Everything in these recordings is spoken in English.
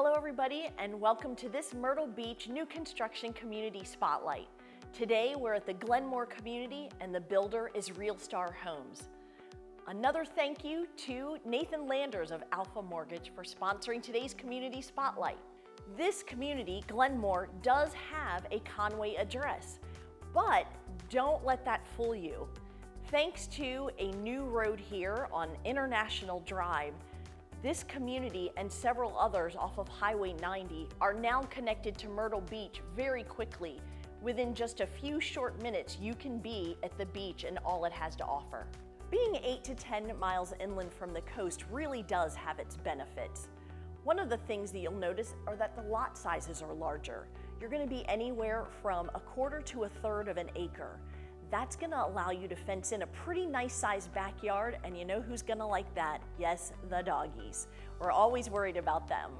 Hello everybody and welcome to this Myrtle Beach New Construction Community Spotlight. Today we're at the Glenmoor community and the builder is Realstar Homes. Another thank you to Nathan Landers of Alpha Mortgage for sponsoring today's Community Spotlight. This community, Glenmoor, does have a Conway address, but don't let that fool you. Thanks to a new road here on International Drive, this community and several others off of Highway 90 are now connected to Myrtle Beach very quickly. Within just a few short minutes, you can be at the beach and all it has to offer. Being 8 to 10 miles inland from the coast really does have its benefits. One of the things that you'll notice are that the lot sizes are larger. You're gonna be anywhere from a quarter to a third of an acre. That's gonna allow you to fence in a pretty nice sized backyard and you know who's gonna like that? Yes, the doggies. We're always worried about them.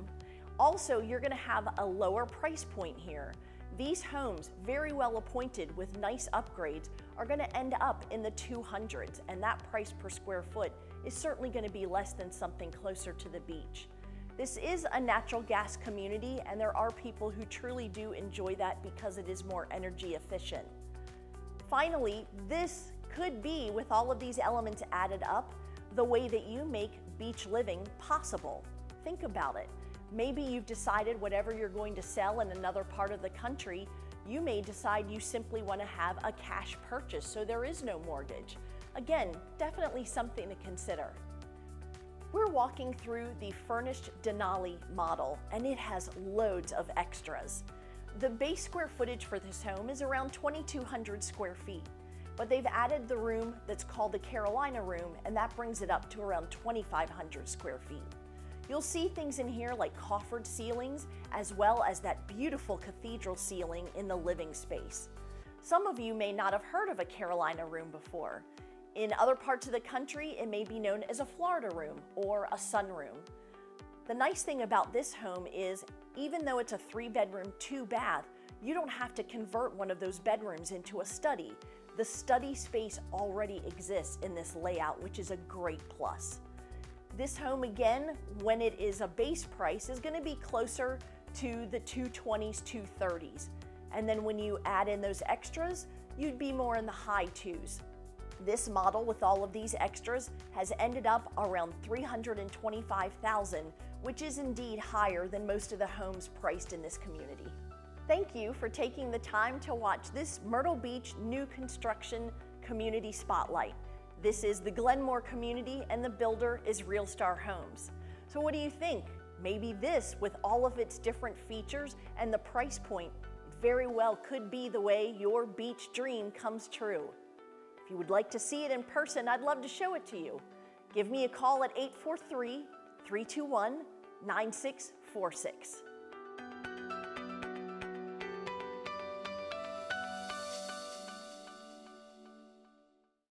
Also, you're gonna have a lower price point here. These homes, very well appointed with nice upgrades, are gonna end up in the 200s and that price per square foot is certainly gonna be less than something closer to the beach. This is a natural gas community and there are people who truly do enjoy that because it is more energy efficient. Finally, this could be, with all of these elements added up, the way that you make beach living possible. Think about it. Maybe you've decided whatever you're going to sell in another part of the country, you may decide you simply want to have a cash purchase so there is no mortgage. Again, definitely something to consider. We're walking through the furnished Denali model and it has loads of extras. The base square footage for this home is around 2,200 square feet, but they've added the room that's called the Carolina room, and that brings it up to around 2,500 square feet. You'll see things in here like coffered ceilings, as well as that beautiful cathedral ceiling in the living space. Some of you may not have heard of a Carolina room before. In other parts of the country, it may be known as a Florida room or a sunroom. The nice thing about this home is even though it's a three bedroom, two bath, you don't have to convert one of those bedrooms into a study. The study space already exists in this layout, which is a great plus. This home again, when it is a base price, is gonna be closer to the 220s, 230s. And then when you add in those extras, you'd be more in the high twos. This model with all of these extras has ended up around 325,000, which is indeed higher than most of the homes priced in this community. Thank you for taking the time to watch this Myrtle Beach new construction community spotlight. This is the Glenmoor community and the builder is Real Star Homes. So what do you think? Maybe this, with all of its different features and the price point, very well could be the way your beach dream comes true. If you would like to see it in person, I'd love to show it to you. Give me a call at 843 321 9646.